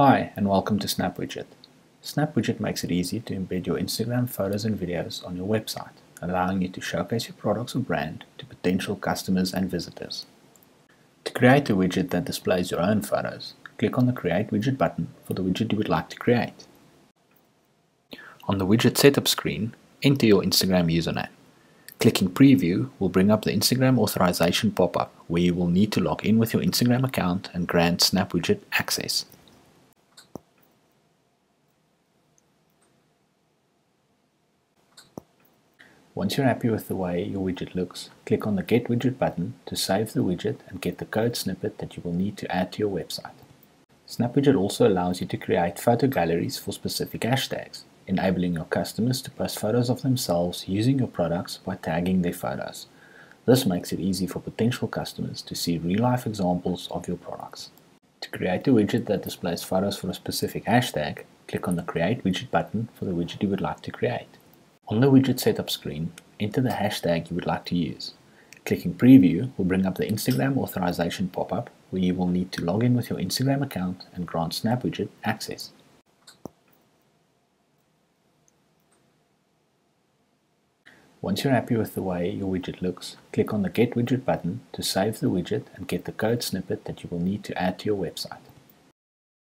Hi and welcome to SnapWidget. SnapWidget makes it easy to embed your Instagram photos and videos on your website, allowing you to showcase your products or brand to potential customers and visitors. To create a widget that displays your own photos, click on the Create Widget button for the widget you would like to create. On the widget setup screen, enter your Instagram username. Clicking Preview will bring up the Instagram authorization pop-up where you will need to log in with your Instagram account and grant SnapWidget access. Once you're happy with the way your widget looks, click on the Get Widget button to save the widget and get the code snippet that you will need to add to your website. SnapWidget also allows you to create photo galleries for specific hashtags, enabling your customers to post photos of themselves using your products by tagging their photos. This makes it easy for potential customers to see real-life examples of your products. To create a widget that displays photos for a specific hashtag, click on the Create Widget button for the widget you would like to create. On the widget setup screen, enter the hashtag you would like to use. Clicking Preview will bring up the Instagram authorization pop-up where you will need to log in with your Instagram account and grant SnapWidget access. Once you're happy with the way your widget looks, click on the Get Widget button to save the widget and get the code snippet that you will need to add to your website.